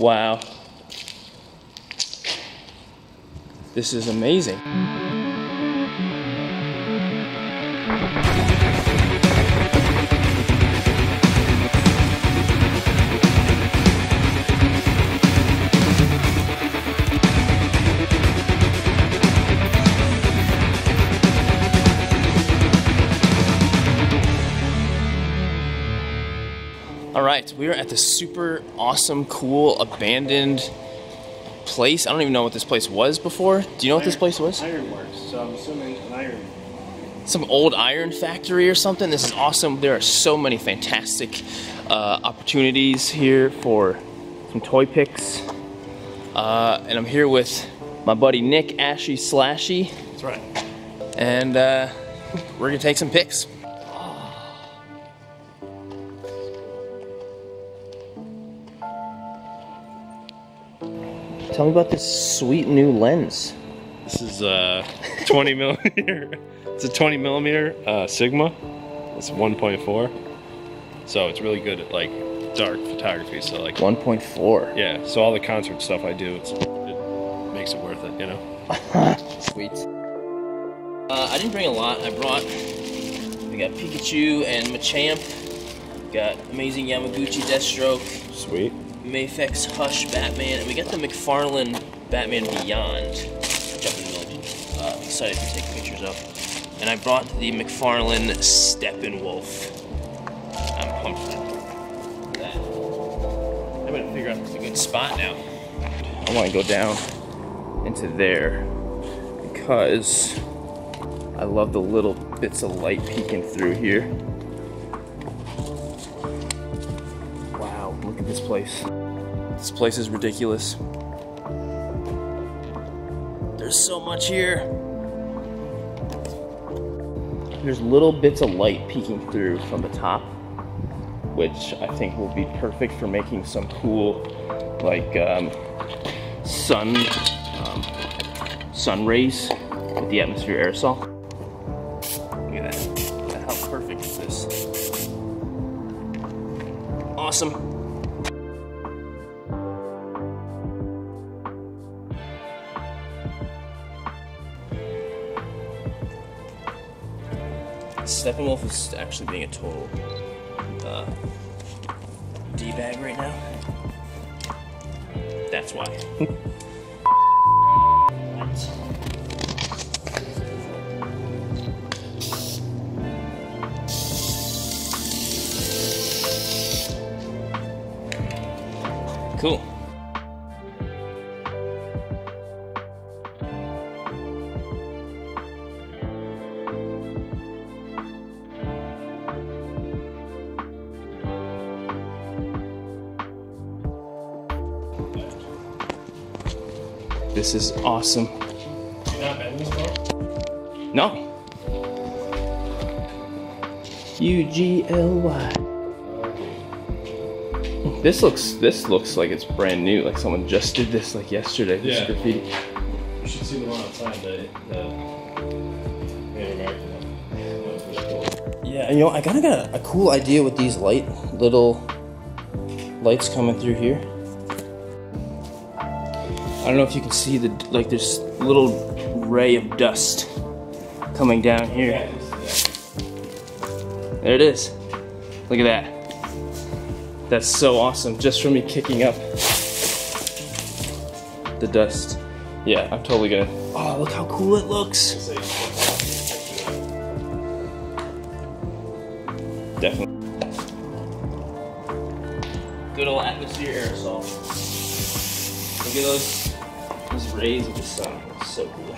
Wow. This is amazing. All right, we are at the super awesome, cool, abandoned place. I don't even know what this place was before. Do you know what this place was? Ironworks, so I'm assuming an iron. Some old iron factory or something. This is awesome. There are so many fantastic uh, opportunities here for some toy picks. Uh, and I'm here with my buddy Nick Ashy Slashy, That's right. and uh, we're gonna take some pics. Tell me about this sweet new lens. This is a 20 millimeter. It's a 20 millimeter uh, Sigma. It's 1.4. So it's really good at like dark photography. So like, 1.4. yeah. So all the concert stuff I do, it's, it makes it worth it. You know. Sweet. Uh, I didn't bring a lot. I brought. We got Pikachu and Machamp. Got amazing Yamaguchi Deathstroke, Sweet. Mafex Hush Batman, and we got the McFarlane Batman Beyond, which I've been really uh, excited to take pictures of. And I brought the McFarlane Steppenwolf. I'm pumped for that. I'm gonna figure out a good spot now. I want to go down into there because I love the little bits of light peeking through here. Place is ridiculous. There's so much here. There's little bits of light peeking through from the top, which I think will be perfect for making some cool, like, um, sun, um, sun rays with the atmosphere aerosol. Look at that. Look at How perfect is this? Awesome. Steppenwolf is actually being a total uh, D-bag right now. That's why. Cool. This is awesome. No. U G L Y. This looks this looks like it's brand new. Like someone just did this like yesterday. This Yeah. graffiti. You should see the one outside. The the Native American. That was cool. Yeah, you know, I kind of got a, a cool idea with these light little lights coming through here. I don't know if you can see the like this little ray of dust coming down here. There it is. Look at that. That's so awesome. Just from me kicking up the dust. Yeah, I'm totally gonna. Oh, look how cool it looks. Definitely. Good old atmosphere aerosol. Look at those rays of the sun. So cool.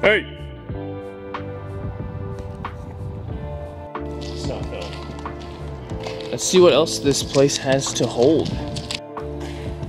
Hey. Let's see what else this place has to hold.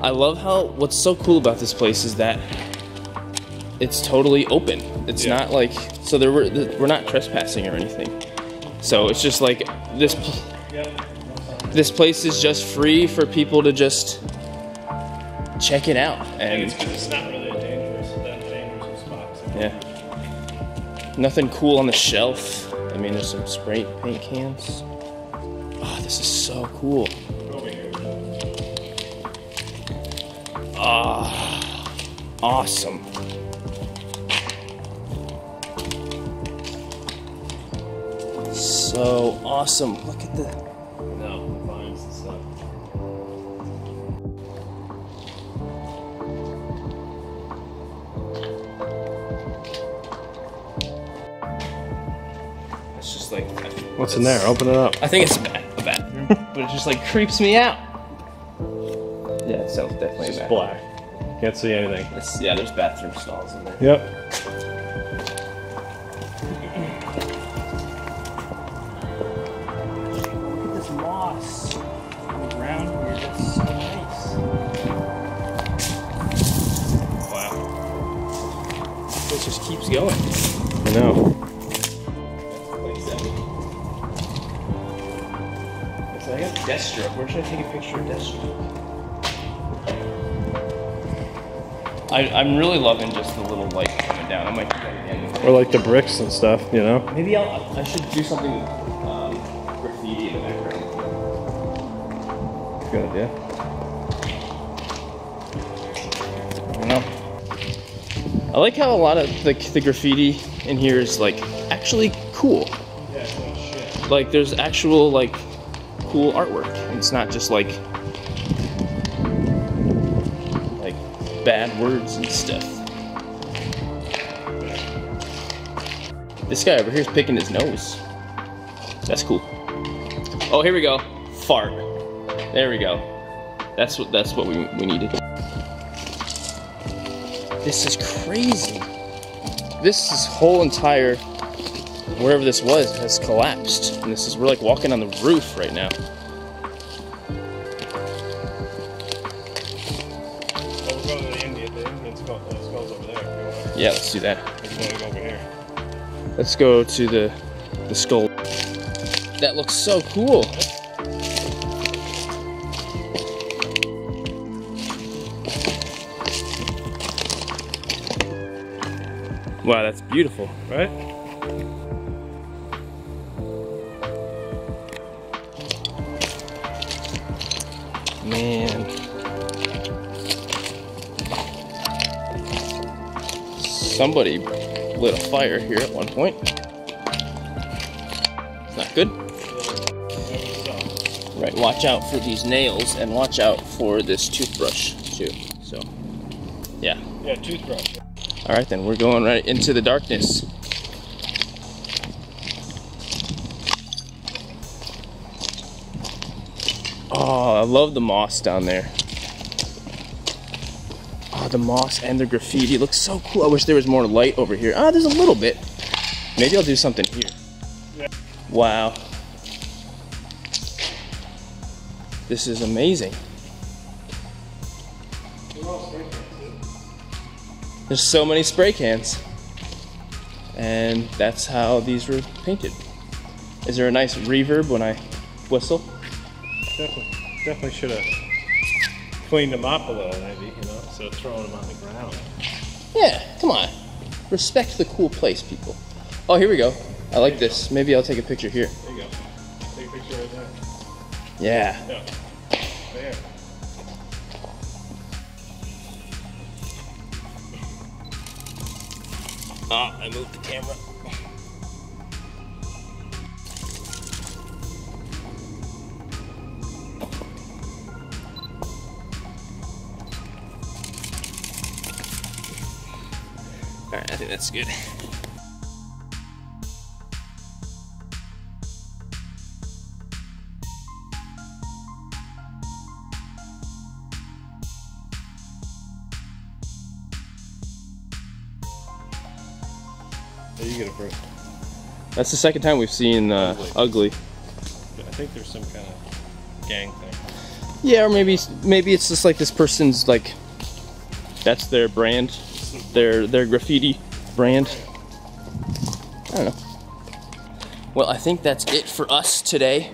I love how what's so cool about this place is that it's totally open. It's Yeah. not like so there were we're not trespassing or anything. So it's just like this. This place is just free for people to just check it out and it's not really a dangerous, that dangerous spot. so- yeah. Nothing cool on the shelf. I mean, there's some spray paint cans. This is so cool. Over here. Ah, awesome. So awesome. Look at the. No, the vines and stuff. It's just like. What's in there? Open it up. I think it's but it just like creeps me out. Yeah, it sounds definitely It's just black. Can't see anything. It's, yeah, there's bathroom stalls in there. Yep. Look at this moss on the ground here. That's so nice. Wow. This just keeps going. I know. Deathstroke. Where should I take a picture of Deathstroke? I, I'm really loving just the little light coming down. I might do that again. Or like the bricks and stuff, you know? Maybe I'll. I should do something with um, graffiti in the background. Good idea. I don't know. I like how a lot of the, the graffiti in here is like actually cool. Yeah, it's shit. Like there's actual like cool artwork. It's not just like like bad words and stuff. This guy over here is picking his nose. That's cool. Oh, here we go. Fart. There we go. That's what that's what we, we needed. This is crazy. This is whole entire wherever this was has collapsed. And this is we're like walking on the roof right now. Yeah, let's do that. Let's go to the the skull. That looks so cool. Wow, that's beautiful. Right? Man. Somebody lit a fire here at one point. It's not good. Right, watch out for these nails and watch out for this toothbrush too. So, yeah. Yeah, toothbrush. All right, then we're going right into the darkness. Oh, I love the moss down there. Oh, the moss and the graffiti looks so cool. I wish there was more light over here. Ah, there's a little bit. Maybe I'll do something here. Wow. This is amazing. There's so many spray cans. And that's how these were painted. Is there a nice reverb when I whistle? Definitely, definitely should have cleaned them up a little, maybe, you know, instead of throwing them on the ground. Yeah, come on. Respect the cool place, people. Oh, here we go. I like this. Maybe I'll take a picture here. There you go. Take a picture right there. Yeah. Yeah. There. Oh, I moved the camera. Alright, I think that's good. There you get a fruit. That's the second time we've seen uh, ugly. I think there's some kind of gang thing. Yeah, or maybe maybe it's just like this person's like that's their brand, their their graffiti brand. I don't know. Well, I think that's it for us today.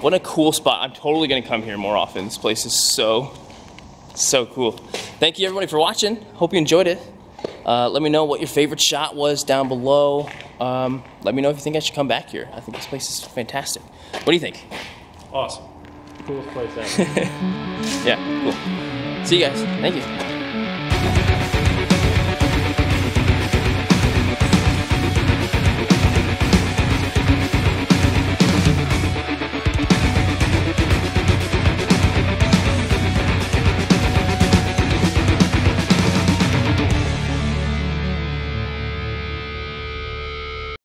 What a cool spot. I'm totally gonna come here more often. This place is so, so cool. Thank you everybody for watching. Hope you enjoyed it. Uh, let me know what your favorite shot was down below. Um, let me know if you think I should come back here. I think this place is fantastic. What do you think? Awesome. Coolest place ever. Yeah, cool. See you guys. Thank you.